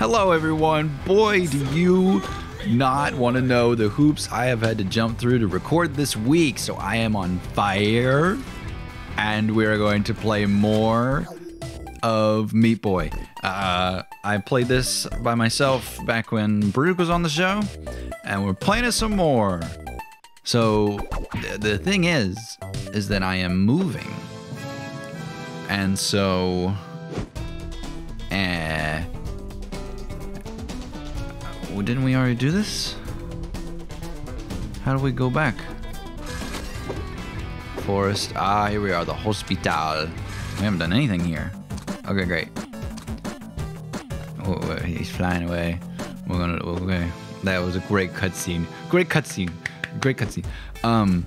Hello, everyone. Boy, do you not want to know the hoops I have had to jump through to record this week. So I am on fire, and we are going to play more of Meat Boy. Uh, I played this by myself back when Brute was on the show, and we're playing it some more. So th- the thing is, is that I am moving, and so, eh. Well, didn't we already do this? How do we go back? Forest. Ah, here we are, the hospital. We haven't done anything here. Okay, great. Oh, he's flying away. We're gonna. Okay, that was a great cutscene. Great cutscene. Great cutscene. Um,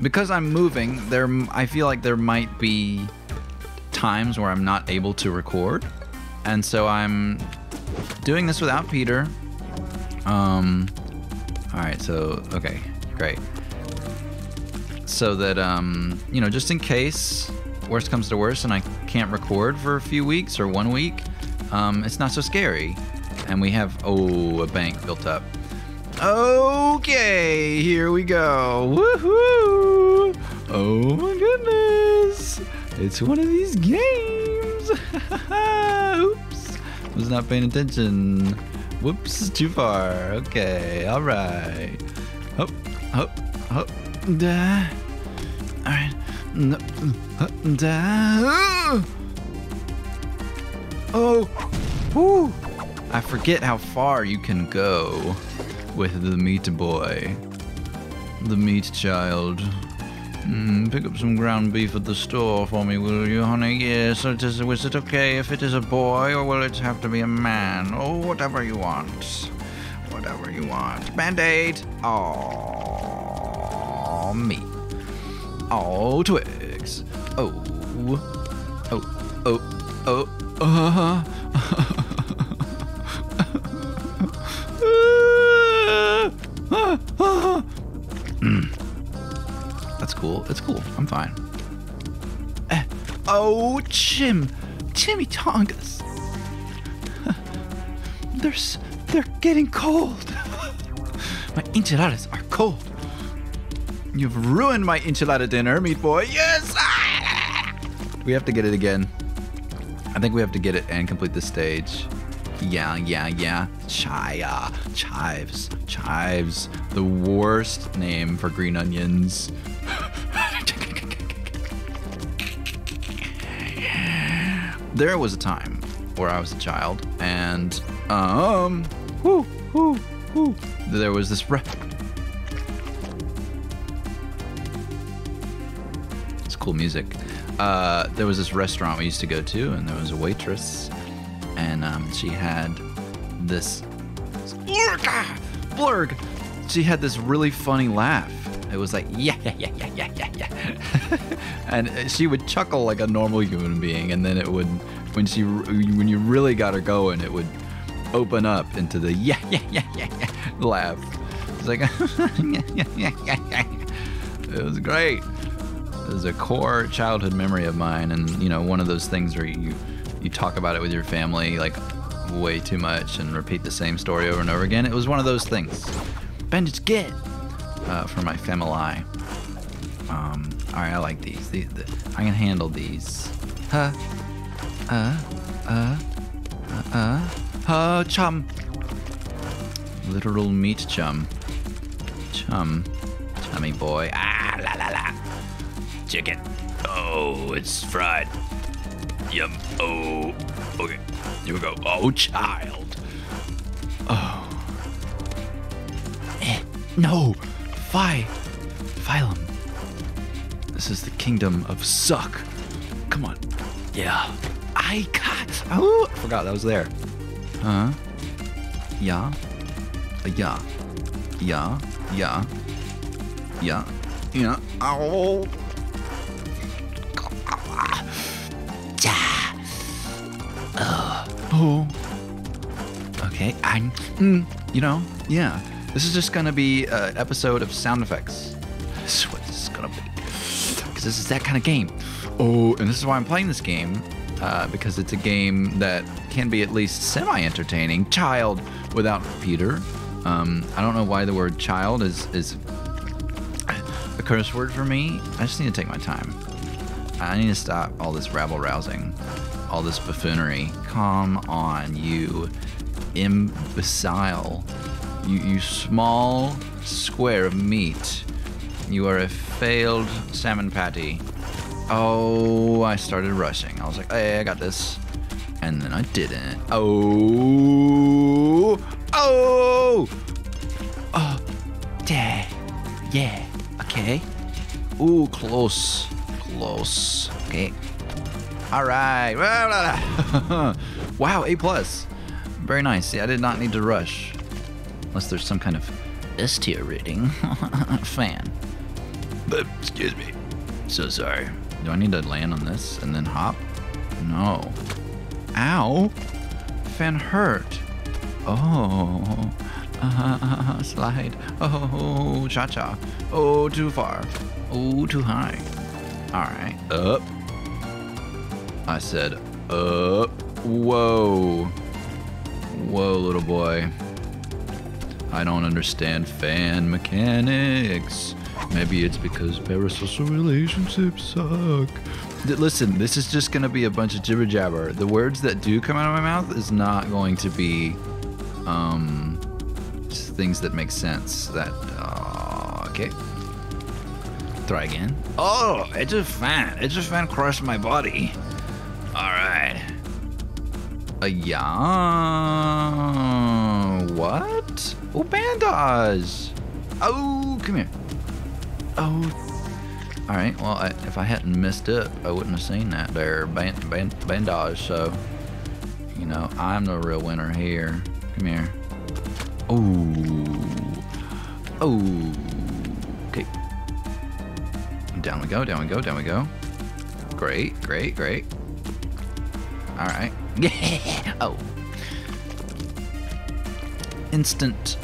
because I'm moving, there. I feel like there might be times where I'm not able to record, and so I'm doing this without Peter. Um. All right. So okay, great. So that um, you know, just in case worst comes to worst and I can't record for a few weeks or one week, um, it's not so scary. And we have oh a bank built up. Okay, here we go. Woohoo! Oh my goodness! It's one of these games. Oops, was not paying attention. Whoops, too far. Okay, all right. Hop, hop, hop. Da. All right. No. uh, Da. Oh. Woo. I forget how far you can go with the meat boy. The meat child. Mm, pick up some ground beef at the store for me, will you, honey? Yes. So it is, is it okay if it is a boy, or will it have to be a man? Oh, whatever you want. Whatever you want. Band-aid. Oh, meat. Oh, twigs. Oh. Oh. Oh. Oh. Uh. That's cool. It's cool. I'm fine. Eh. Oh, Jim. Jimmy Tongas. They're, they're getting cold. My enchiladas are cold. You've ruined my enchilada dinner, meat boy. Yes! We have to get it again. I think we have to get it and complete the stage. Yeah, yeah, yeah. Chaya. Chives. Chives. The worst name for green onions. There was a time where I was a child and, um, whoo, whoo, whoo. There was this re- It's cool music. Uh, there was this restaurant we used to go to, and there was a waitress, and um, she had this blurg, blurg. She had this really funny laugh. It was like yeah yeah yeah yeah yeah yeah, and she would chuckle like a normal human being, and then it would when she when you really got her going, it would open up into the yeah yeah yeah yeah yeah laugh. It's like yeah yeah yeah yeah yeah. It was great is a core childhood memory of mine and you know one of those things where you you talk about it with your family like way too much and repeat the same story over and over again it was one of those things bandage get uh, for my family um all right i like these the, i can handle these huh uh uh uh uh uh chum literal meat chum chum chummy boy ah la la la chicken. Oh, it's fried. Yum. Oh, okay. Here we go. Oh, child. Oh. Eh, no. Phi. Phylum. This is the kingdom of suck. Come on. Yeah. I got. Oh, I forgot that was there. Huh? Yeah. Uh, yeah. Yeah. Yeah. Yeah. Yeah. Oh. Oh. Okay. I'm. Mm, you know. Yeah. This is just gonna be an episode of sound effects. This is what this is gonna be. Because this is that kind of game. Oh, and this is why I'm playing this game. uh, because it's a game that can be at least semi-entertaining. Child without Peter. Um, I don't know why the word child is is a curse word for me. I just need to take my time. I need to stop all this rabble rousing, all this buffoonery. Come on, you imbecile. You, you small square of meat. You are a failed salmon patty. Oh, I started rushing. I was like, hey, I got this. And then I didn't. Oh, oh, oh, yeah, yeah, okay. Ooh, close, close. Okay. All right. wow, A plus. Very nice. See, I did not need to rush. Unless there's some kind of S tier rating. Fan. Excuse me. So sorry. Do I need to land on this and then hop? No. Ow. Fan hurt. Oh. Uh, slide. Oh, cha cha. Oh, too far. Oh, too high. Alright. Up. I said up. Whoa. Whoa, little boy. I don't understand fan mechanics. Maybe it's because parasocial relationships suck. Listen, this is just gonna be a bunch of jibber jabber. The words that do come out of my mouth is not going to be, um, things that make sense. That, uh, okay. Try again. Oh, it's a fan. It's a fan crushed my body. All right. A yeah. What? Oh, bandage. Oh, come here. Oh. All right. Well, I, if I hadn't missed it, I wouldn't have seen that there. Band, band, bandage. So, you know, I'm the real winner here. Come here. Oh. Oh. Okay. Down we go. Down we go. Down we go. Great. Great. Great. All right. oh. Instant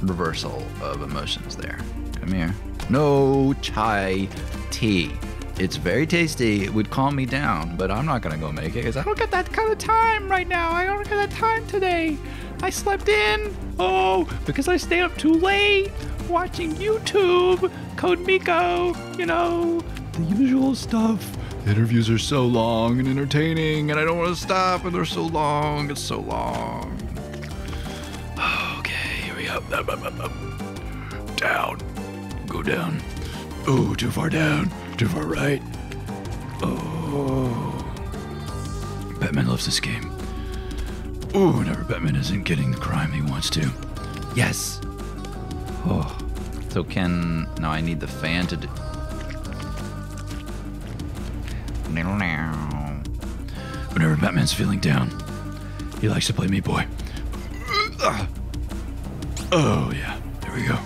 reversal of emotions there. Come here. No chai tea. It's very tasty. It would calm me down, but I'm not gonna go make it because I don't get that kind of time right now. I don't get that time today. I slept in. Oh, because I stayed up too late watching YouTube. Code Miko. You know the usual stuff. The interviews are so long and entertaining, and I don't want to stop. And they're so long. It's so long. Okay, here we go. Down. Go down. Oh, too far down. Too far right. Oh. Batman loves this game. Oh, whenever Batman isn't getting the crime he wants to. Yes. Oh. So can now I need the fan to do. Whenever Batman's feeling down, he likes to play Meat Boy. Oh yeah, there we go.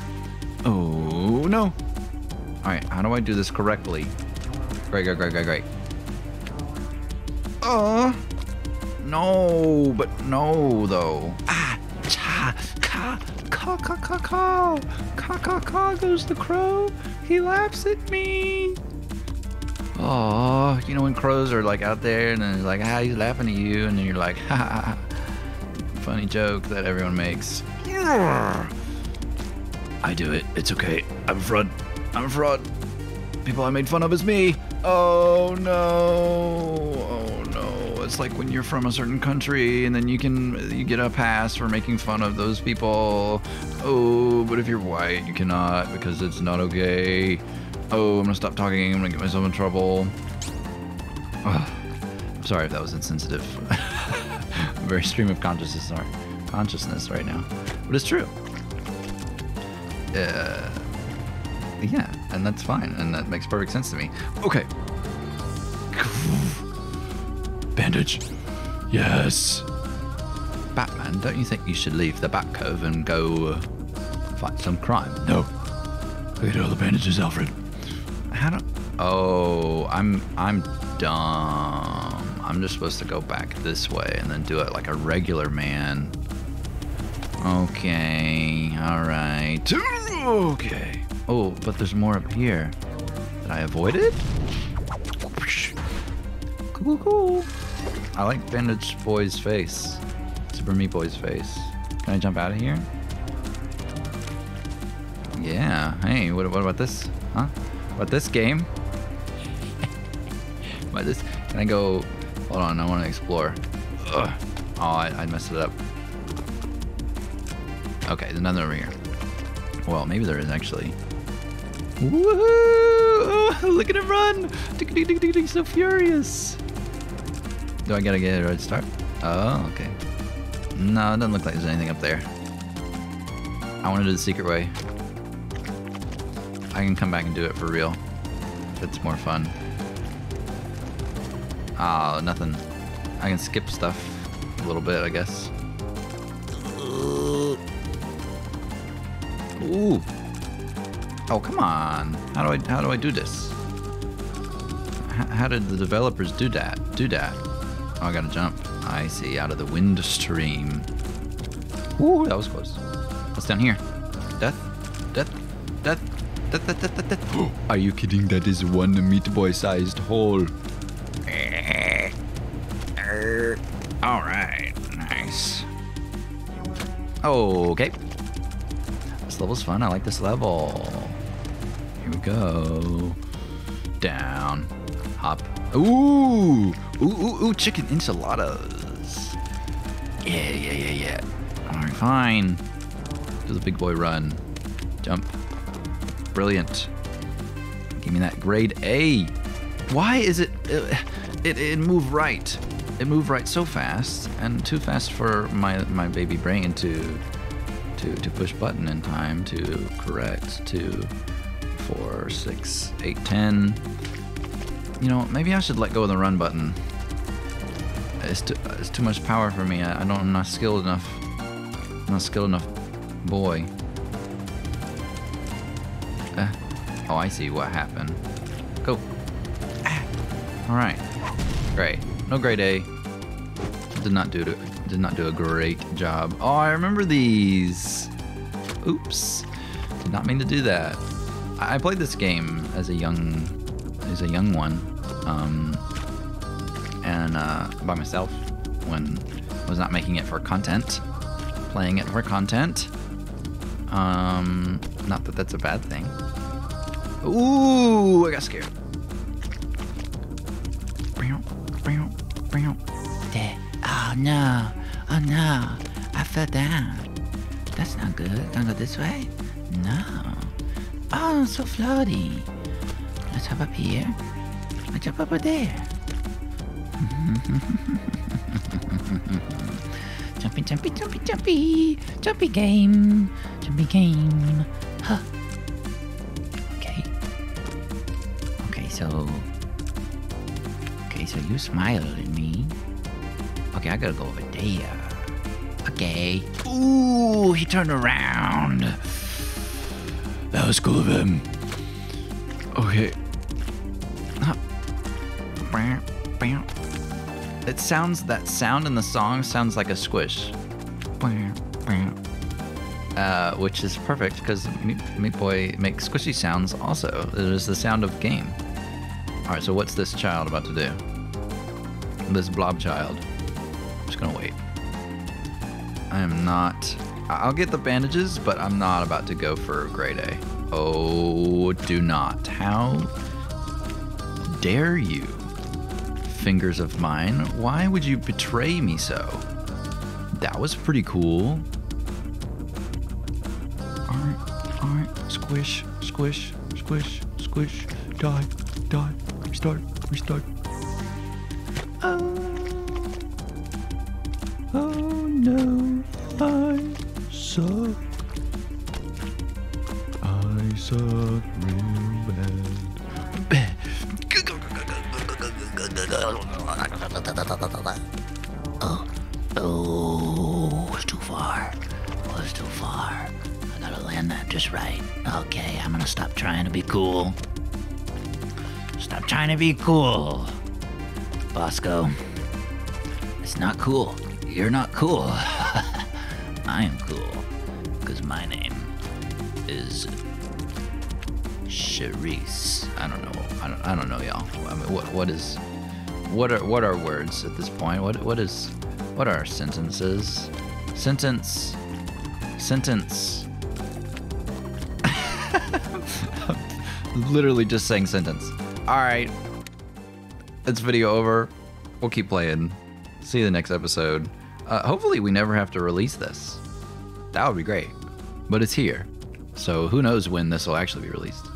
Oh all right, how do I do this correctly? Great, great, great, great, great. Uh, no, but no, though. Ah, cha, ka, ka, ka, ka, ka. Ka, ka, ka goes the crow. He laughs at me. Oh, you know when crows are like out there and then he's like, ah, he's laughing at you. And then you're like, ha, ha, ha. Funny joke that everyone makes. Yeah. I do it. It's okay. I'm a fraud. I'm a fraud. People I made fun of is me. Oh no. Oh no. It's like when you're from a certain country and then you can you get a pass for making fun of those people. Oh, but if you're white, you cannot because it's not okay. Oh, I'm gonna stop talking. I'm gonna get myself in trouble. Ugh. I'm sorry if that was insensitive. Very stream of consciousness, consciousness right now, but it's true. Uh, yeah, and that's fine, and that makes perfect sense to me. Okay. Bandage. Yes. Batman, don't you think you should leave the Batcove and go uh, fight some crime? No. Look at all the bandages, Alfred. How do? Oh, I'm I'm dumb. I'm just supposed to go back this way and then do it like a regular man. Okay, all right. Okay. Oh, but there's more up here that I avoided. Cool, cool. I like Bandage Boy's face. Super Meat Boy's face. Can I jump out of here? Yeah. Hey, what, what about this? Huh? What this game? What this? Can I go? Hold on, I want to explore. Ugh. Oh, I, I messed it up. Okay, there's nothing over here. Well, maybe there is actually. Woohoo! Look at him run! Tick, tick, tick, tick, tick, so furious. Do I gotta get a red start? Oh, okay. No, it doesn't look like there's anything up there. I want to do the secret way. I can come back and do it for real. It's more fun. Oh, nothing. I can skip stuff a little bit, I guess. Ooh. Oh, come on. How do I how do I do this? H how did the developers do that? Do that? Oh, I gotta jump. I see. Out of the wind stream. Ooh, that was close. What's down here? Death? Death? Death? Death? Death? Death? Death? death. Are you kidding? That is one Meat Boy-sized hole. All right. Nice. Okay. Level's fun. I like this level. Here we go. Down. Hop. Ooh. Ooh, ooh, ooh. Chicken enchiladas. Yeah, yeah, yeah, yeah. All right, fine. Do the big boy run. Jump. Brilliant. Give me that grade A. Why is it... Uh, it, it, it moved right. It moved right so fast, and too fast for my, my baby brain to, to, to push button in time to correct to four, six, eight, ten. You know, maybe I should let go of the run button. It's too, it's too much power for me. I, I don't, I'm not skilled enough. I'm not skilled enough. Boy. Uh, oh, I see what happened. Go. Ah. All right. Great. No grade A. Did not do it. Did not do a great job. Oh, I remember these. Oops. Did not mean to do that. I played this game as a young, as a young one, um, and uh, by myself when I was not making it for content, playing it for content. Um, not that that's a bad thing. Ooh, I got scared. Bring him! Bring him! Bring There. Oh no. Oh no. I fell down. That's not good. Gonna go this way? No. Oh, I'm so floaty. Let's hop up here. Let's jump over there. jumpy, jumpy, jumpy, jumpy. Jumpy game. Jumpy game. Huh. Okay. Okay, so. Okay, so you smiled at me. Okay, I gotta go over there. Okay. Ooh, he turned around. That was cool of him. Okay. It sounds that sound in the song sounds like a squish. Uh, which is perfect because Meat, Meat Boy makes squishy sounds also. It is the sound of game. All right, so what's this child about to do? This blob child. I'm just gonna wait. I am not. I'll get the bandages, but I'm not about to go for grade A. Oh, do not. How dare you? Fingers of mine, why would you betray me so? That was pretty cool. Alright, alright, squish, squish, squish, squish, die, die, restart, restart. Okay, I'm gonna stop trying to be cool. Stop trying to be cool. Bosco. It's not cool. You're not cool. I am cool. Because my name is Charisse. I don't know. I don't, I don't know, y'all. I mean, what, what is what are what are words at this point? What what is what are sentences? Sentence. Sentence. Literally just saying sentence. All right. It's video over. We'll keep playing. See you the next episode. Uh, hopefully, we never have to release this. That would be great. But it's here. So who knows when this will actually be released.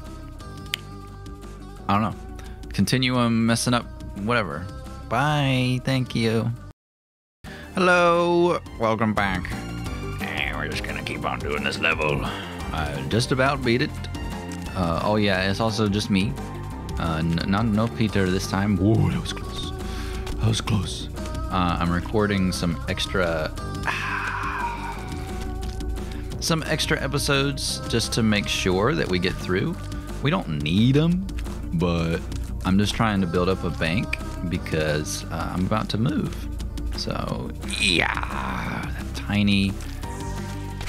I don't know. Continuum messing up, whatever. Bye. Thank you. Hello. Welcome back. And we're just gonna keep on doing this level. I just about beat it. Uh, oh yeah, it's also just me. Uh, not no Peter this time. Whoa, that was close. That was close. Uh, I'm recording some extra some extra episodes just to make sure that we get through. We don't need them, but I'm just trying to build up a bank because uh, I'm about to move. So, yeah, that tiny.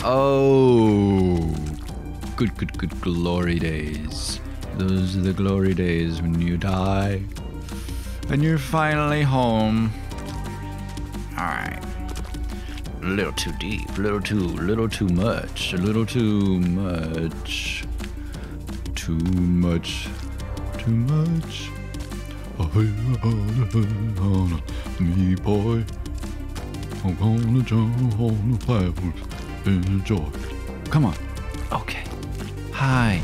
Oh, good, good, good glory days. Those are the glory days when you die and you're finally home. All right a little too deep, a little too, little too much, a little too much, too much, too much. Me boy, I'm gonna jump on the platform, enjoy. Come on. Okay. Hi.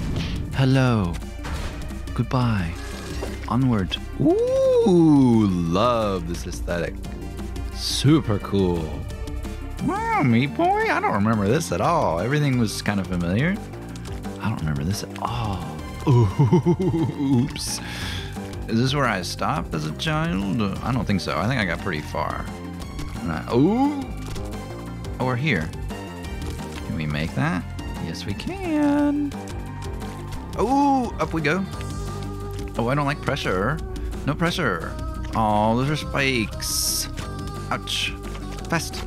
Hello. Goodbye. Onward. Ooh, love this aesthetic. Super cool. Wow, Meat Boy? I don't remember this at all. Everything was kind of familiar. I don't remember this at all. Ooh. Oops. Is this where I stopped as a child? I don't think so. I think I got pretty far. I, ooh! Oh, we're here. Can we make that? Yes, we can. Oh, up we go. Oh, I don't like pressure. No pressure. Oh, those are spikes. Ouch. Fast.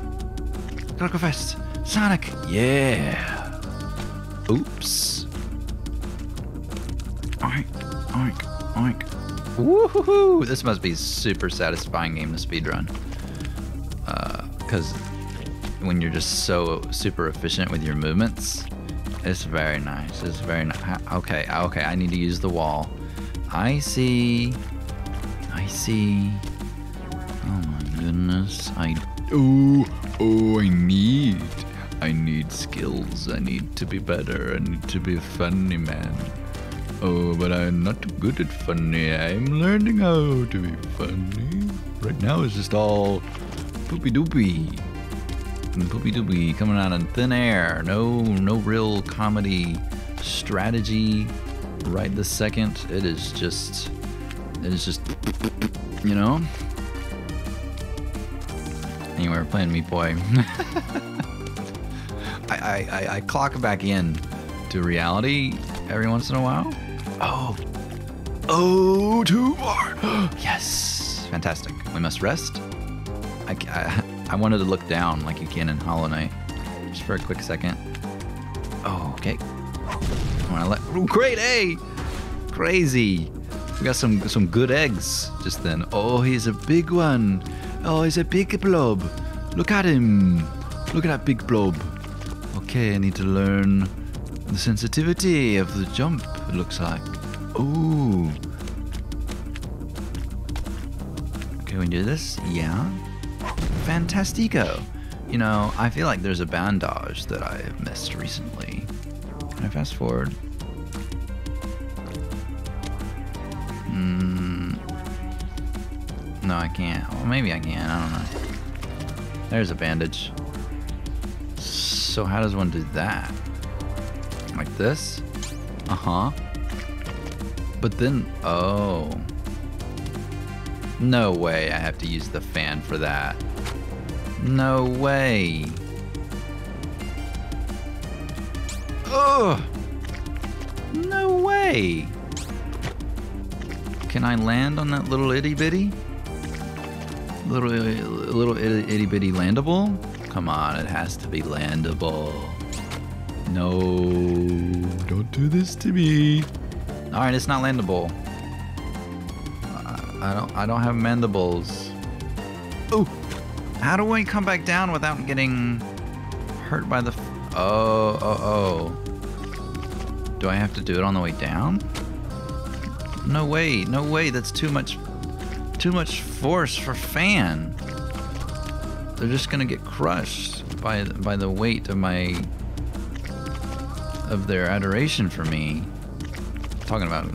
Gotta go fast. Sonic. Yeah. Oops. Oink, oink, oink. Woohoo! This must be super satisfying game to speedrun. Uh, because when you're just so super efficient with your movements, it's very nice. It's very nice. Okay, okay, I need to use the wall. I see. I see. Oh my goodness. I. Oh, oh, I need. I need skills. I need to be better. I need to be a funny man. Oh, but I'm not good at funny. I'm learning how to be funny. Right now it's just all poopy doopy. Poopy doopy coming out in thin air. No no real comedy strategy right this second. It is just it is just you know. Anyway, we're playing Meat Boy. I, I, I, I clock back in to reality every once in a while. Oh. Oh, too far. yes. Fantastic. We must rest. I, I, I wanted to look down like you can in Hollow Knight. Just for a quick second. Oh, okay. I want to let. Ooh, great A! Crazy. We got some some good eggs just then. Oh, he's a big one. Oh, he's a big blob. Look at him. Look at that big blob. Okay, I need to learn the sensitivity of the jump, it looks like. Ooh. Can we do this? Yeah. Fantastico. You know, I feel like there's a bandage that I have missed recently. Can I fast forward? Hmm. No, I can't. Well, maybe I can. I don't know. There's a bandage. So how does one do that? Like this? Uh-huh. But then, oh. No way I have to use the fan for that. No way. Ugh. No way. Can I land on that little itty bitty? Little little itty, itty bitty landable? Come on, it has to be landable. No, don't do this to me. All right, it's not landable. I don't I don't have mandibles. Oh, how do I come back down without getting hurt by the? Oh oh oh. Do I have to do it on the way down? No way, no way. That's too much, too much force for fan. They're just gonna get crushed by by the weight of my of their adoration for me. talking about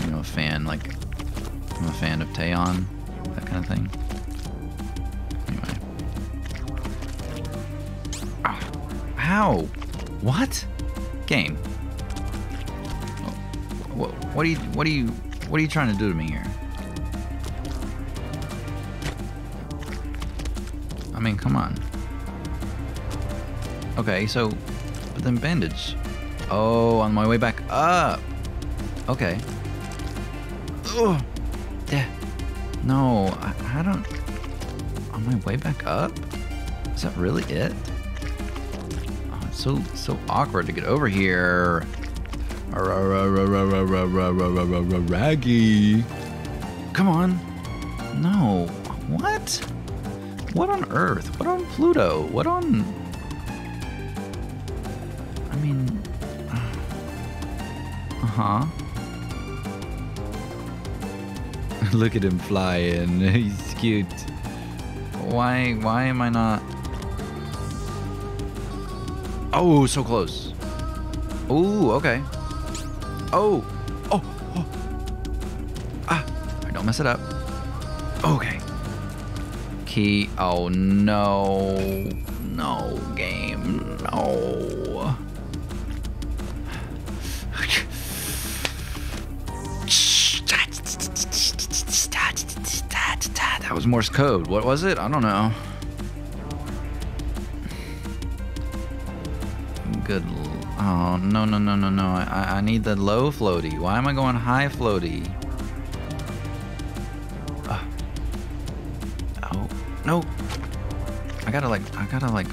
you know a fan like I'm a fan of Taeon, that kind of thing. Anyway. Ah, how? What? Game. What, what are you what are you what are you trying to do to me here? I mean, come on. Okay, so but then bandage. Oh, on my way back up. Okay. Ugh. No, I, I don't. On my way back up? Is that really it? Oh, it's so so awkward to get over here. Raggy. Come on. No. What? What on Earth? What on Pluto? What on? I mean. Uh Look at him flying. He's cute. Why? Why am I not? Oh, so close. Oh, okay. Oh, oh, oh. Ah, I don't mess it up. Okay. Key. Oh no, no game, no. Morse code. What was it? I don't know. Good. Oh no no no no no! I I need the low floaty. Why am I going high floaty? Ah. Oh no! I gotta like I gotta like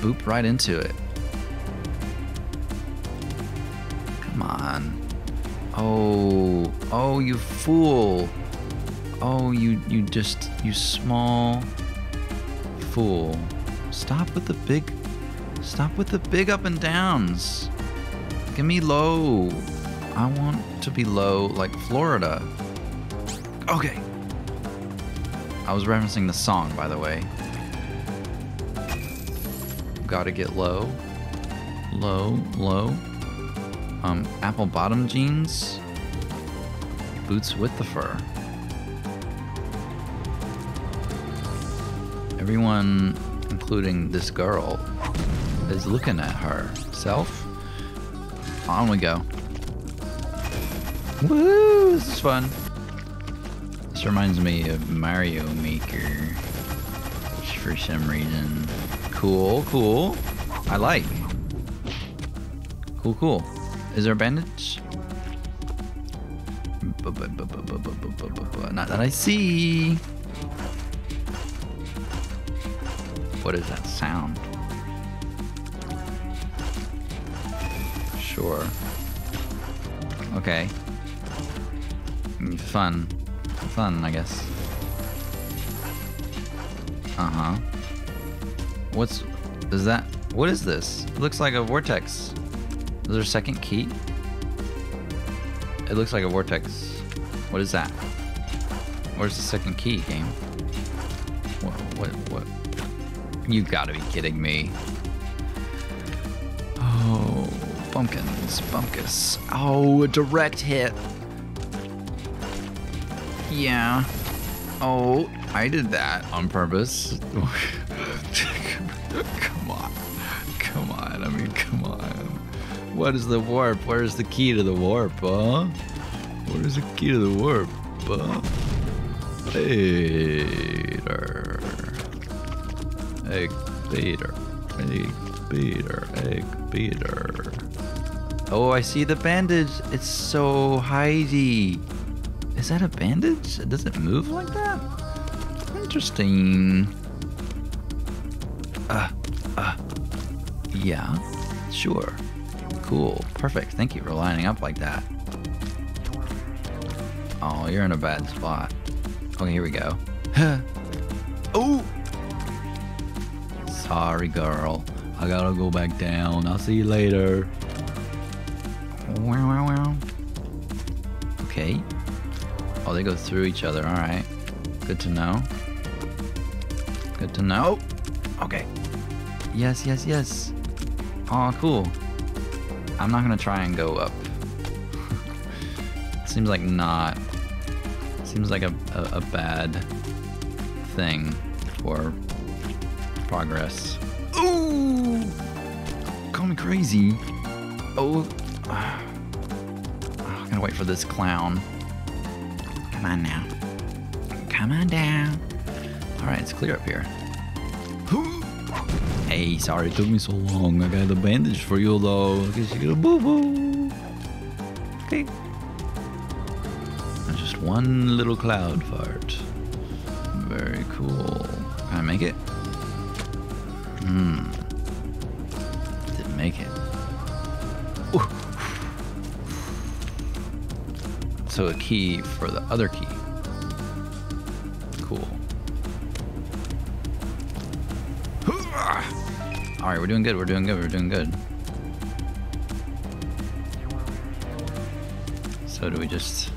boop right into it. Come on. Oh oh you fool! Oh you you just you small fool! Stop with the big Stop with the big up and downs. Give me low. I want to be low like Florida. Okay. I was referencing the song, by the way. Gotta get low. Low, low. Um, apple bottom jeans. Boots with the fur. Everyone, including this girl, is looking at herself. On we go. Woo! This is fun. This reminds me of Mario Maker. For some reason. Cool, cool. I like. Cool, cool. Is there a bandage? Not that I see. What is that sound? Sure. Okay. Mm, Fun. Fun, I guess. Uh huh. What's. Is that. What is this? It looks like a vortex. Is there a second key? It looks like a vortex. What is that? Where's the second key, game? What? What? What? You gotta be kidding me. Oh, bumpkins, bumpkus. Oh, a direct hit. Yeah. Oh, I did that on purpose. come on. Come on. I mean, come on. What is the warp? Where's the key to the warp, huh? Where's the key to the warp, huh? Peter. Egg beater. Egg beater. Egg beater. Oh, I see the bandage. It's so hidey. Is that a bandage? Does it move like that? Interesting. Uh, uh, yeah, sure. Cool. Perfect. Thank you for lining up like that. Oh, you're in a bad spot. Okay, here we go. oh! Sorry, girl. I gotta go back down. I'll see you later. Okay. Oh, they go through each other. All right. Good to know. Good to know. Okay. Yes, yes, yes. Oh, cool. I'm not gonna try and go up. Seems like not. Seems like a, a, a bad thing for progress. Ooh! Call me crazy. Oh. Ah. I'm gonna wait for this clown. Come on now. Come on down. Alright, it's clear up here. Hey, sorry it took me so long. I got a bandage for you though. I guess you a boo boo. Okay. Just one little cloud fart. Very cool. Key for the other key. Cool. All right, we're doing good. We're doing good. We're doing good. So do we just?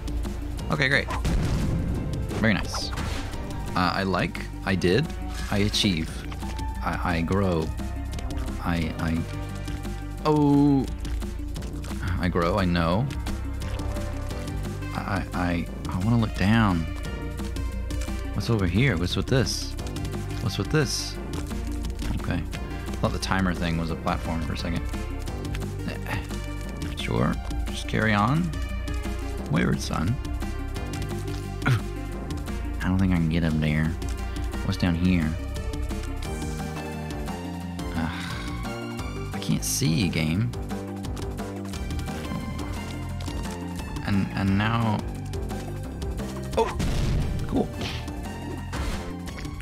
Okay, great. Very nice. Uh, I like. I did. I achieve. I, I grow. I I. Oh. I grow. I know. I I I want to look down. What's over here? What's with this? What's with this? Okay. I thought the timer thing was a platform for a second. Eh, Sure. Just carry on. Wayward son. I don't think I can get up there. What's down here? I can't see, game. And now. Oh, cool.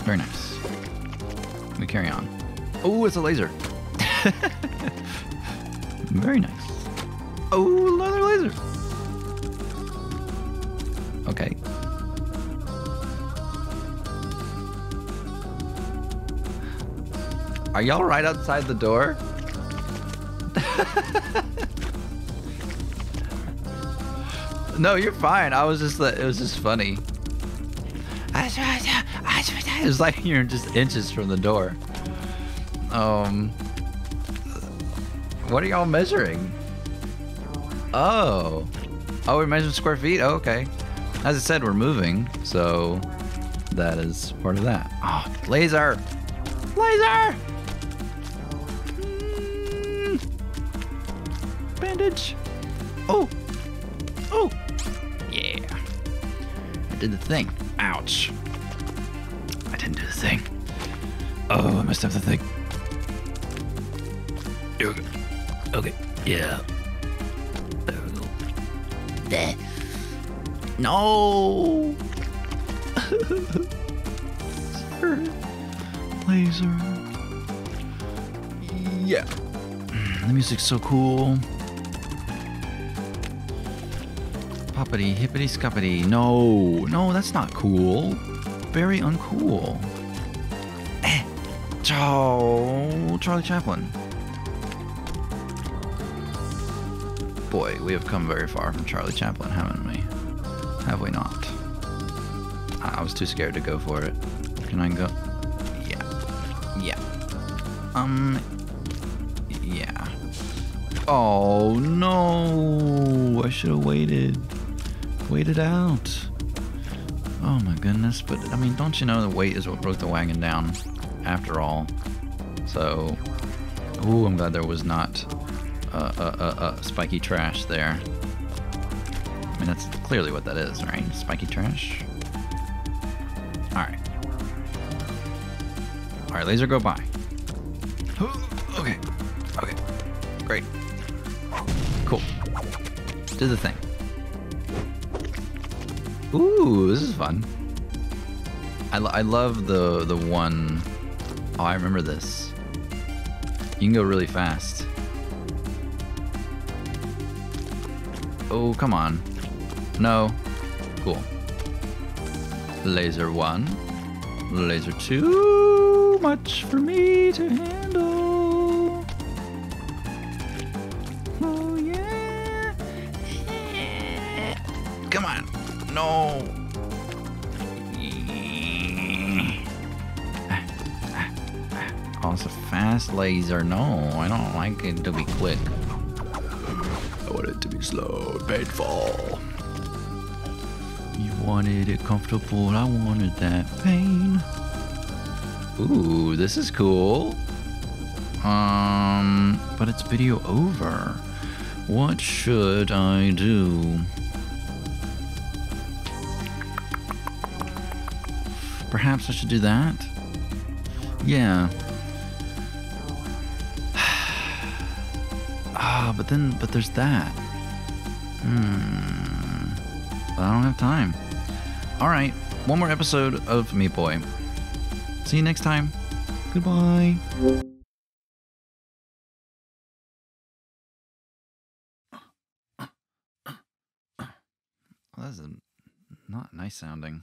Very nice. We carry on. Oh, it's a laser. Very nice. Oh, another laser. Okay. Are y'all right outside the door? no, you're fine. I was just it was just funny. It was like you're just inches from the door. Um, what are y'all measuring? Oh, oh, we're measuring square feet. Oh, okay. As I said, we're moving, so that is part of that. Oh, laser, laser. Mm. Bandage. Oh, did the thing. Ouch. I didn't do the thing. Oh, I messed up the thing. Go. Okay. Yeah. There we go. There. No. Sir. Laser. Yeah. Mm, the music's so cool. Poppity, hippity, scuppity. No, no, that's not cool. Very uncool. Eh. Oh, Charlie Chaplin. Boy, we have come very far from Charlie Chaplin, haven't we? Have we not? I was too scared to go for it. Can I go? Yeah. Yeah. Um. Yeah. Oh no! I should have waited. Waited out. Oh my goodness! But I mean, don't you know the weight is what broke the wagon down? After all. So. Ooh, I'm glad there was not uh, uh, uh, uh, spiky trash there. I mean, that's clearly what that is, right? Spiky trash. All right. All right, laser go by. Okay. Okay. Great. Cool. Do the thing. Ooh, this is fun. I, I love the the one oh I remember this. You can go really fast. Oh, come on. No. Cool. Laser one. Laser two. Much for me to handle. It's a fast laser. No, I don't like it to be quick. I want it to be slow and painful. You wanted it comfortable, I wanted that pain. Ooh, this is cool. Um, but it's video over. What should I do? Perhaps I should do that? Yeah. But then, but there's that. Hmm. I don't have time. All right, one more episode of Meat Boy. See you next time. Goodbye. That's not nice sounding.